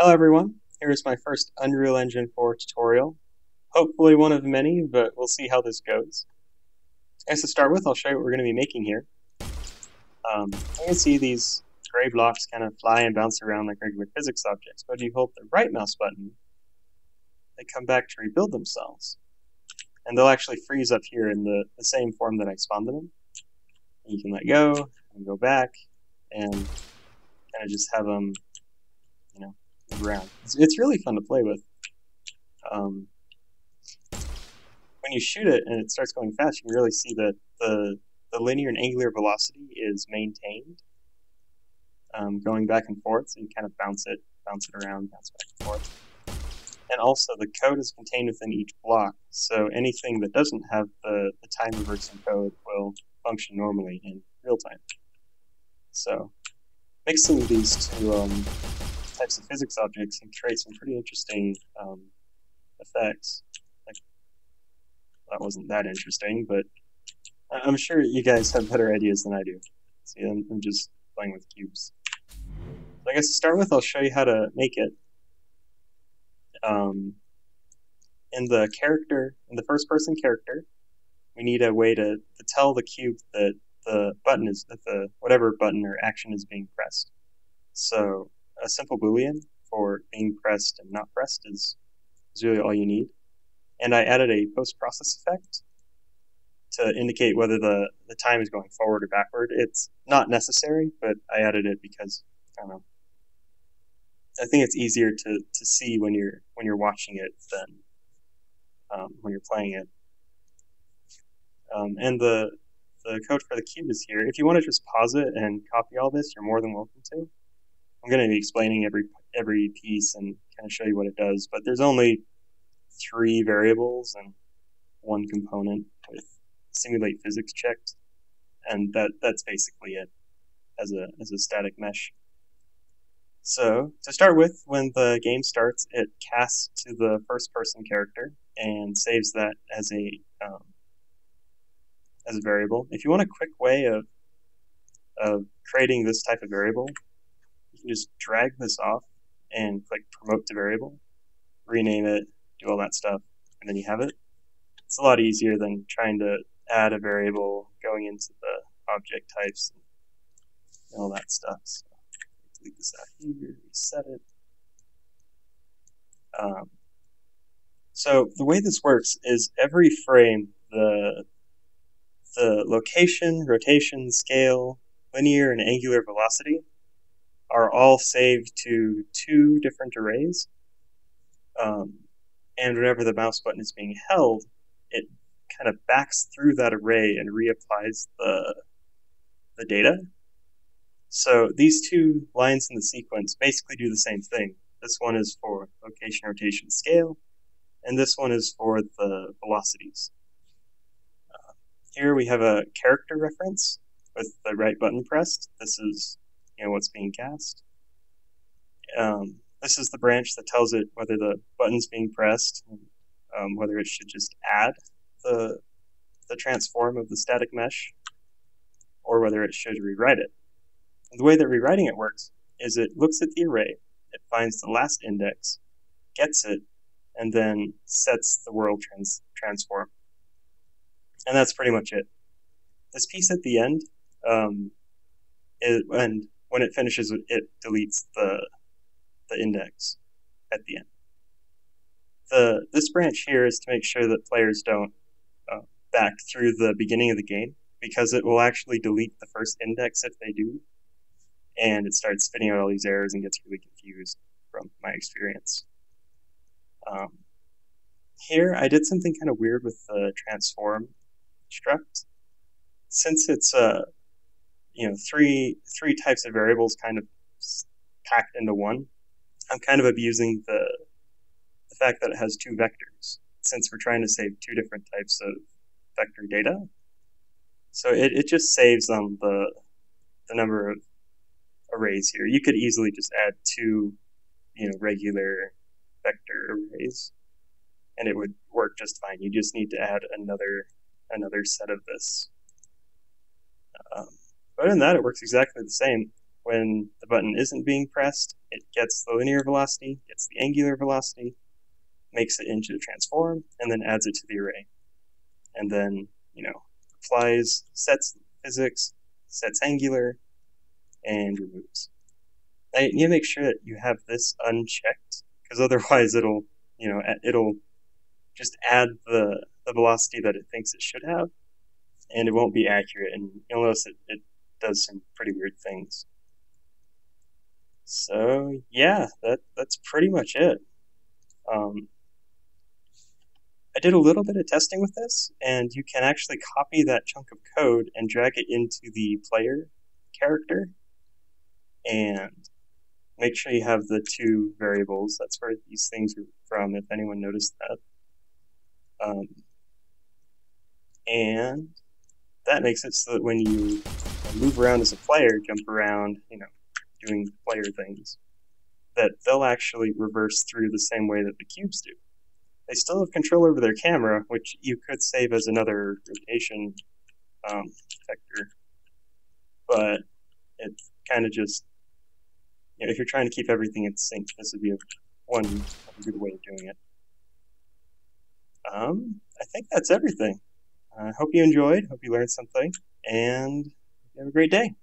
Hello everyone, here is my first Unreal Engine 4 tutorial. Hopefully one of many, but we'll see how this goes. As to start with, I'll show you what we're going to be making here. Um, you can see these gray blocks kind of fly and bounce around like regular physics objects, but if you hold the right mouse button, they come back to rebuild themselves. And they'll actually freeze up here in the, the same form that I spawned them in. And you can let go, and go back, and kind of just have them around. It's, it's really fun to play with. Um, when you shoot it and it starts going fast, you can really see that the the linear and angular velocity is maintained, um, going back and forth. So you kind of bounce it, bounce it around, bounce back and forth. And also, the code is contained within each block, so anything that doesn't have the, the time reversing code will function normally in real time. So, mixing these two um, types of physics objects and create some pretty interesting um, effects. Like, that wasn't that interesting, but I'm sure you guys have better ideas than I do. See, I'm, I'm just playing with cubes. So I guess to start with, I'll show you how to make it. Um, in the character, in the first person character, we need a way to, to tell the cube that the button is, that the whatever button or action is being pressed. So a simple boolean for being pressed and not pressed is, is really all you need. And I added a post-process effect to indicate whether the, the time is going forward or backward. It's not necessary, but I added it because I don't know. I think it's easier to, to see when you're when you're watching it than um, when you're playing it. Um, and the the code for the cube is here. If you want to just pause it and copy all this, you're more than welcome to. I'm going to be explaining every every piece and kind of show you what it does. But there's only three variables and one component with simulate physics checked, and that that's basically it as a as a static mesh. So to start with, when the game starts, it casts to the first person character and saves that as a um, as a variable. If you want a quick way of of creating this type of variable, just drag this off and click promote to variable, rename it, do all that stuff, and then you have it. It's a lot easier than trying to add a variable, going into the object types, and all that stuff. So delete this out here, reset it. Um, so the way this works is every frame, the the location, rotation, scale, linear, and angular velocity are all saved to two different arrays. Um, and whenever the mouse button is being held, it kind of backs through that array and reapplies the, the data. So these two lines in the sequence basically do the same thing. This one is for location, rotation, scale, and this one is for the velocities. Uh, here we have a character reference with the right button pressed. This is know what's being cast. Um, this is the branch that tells it whether the button's being pressed, um, whether it should just add the the transform of the static mesh, or whether it should rewrite it. And the way that rewriting it works is it looks at the array, it finds the last index, gets it, and then sets the world trans- transform. And that's pretty much it. This piece at the end, um, is, and when it finishes, it deletes the the index at the end. The this branch here is to make sure that players don't uh, back through the beginning of the game because it will actually delete the first index if they do, and it starts spitting out all these errors and gets really confused from my experience. Um, here, I did something kind of weird with the transform struct. Since it's a you know three three types of variables kind of packed into one. I'm kind of abusing the the fact that it has two vectors since we're trying to save two different types of vector data. So it, it just saves on the the number of arrays here. You could easily just add two, you know, regular vector arrays, and it would work just fine. You just need to add another another set of this. Um, other than that, it works exactly the same. when the button isn't being pressed, it gets the linear velocity, gets the angular velocity, makes it into the transform, and then adds it to the array. And then, you know, applies, sets physics, sets angular, and removes. Now, you make sure that you have this unchecked, because otherwise it'll, you know, it'll just add the, the velocity that it thinks it should have, and it won't be accurate, and notice it, it does some pretty weird things. So yeah, that that's pretty much it. Um, I did a little bit of testing with this, and you can actually copy that chunk of code and drag it into the player character, and make sure you have the two variables. That's where these things are from, if anyone noticed that. Um, and that makes it so that when you move around as a player, jump around, you know, doing player things, that they'll actually reverse through the same way that the cubes do. They still have control over their camera, which you could save as another rotation um, vector, but it kind of just, you know, if you're trying to keep everything in sync, this would be a, one good way of doing it. Um, I think that's everything. I uh, hope you enjoyed. Hope you learned something, and have a great day.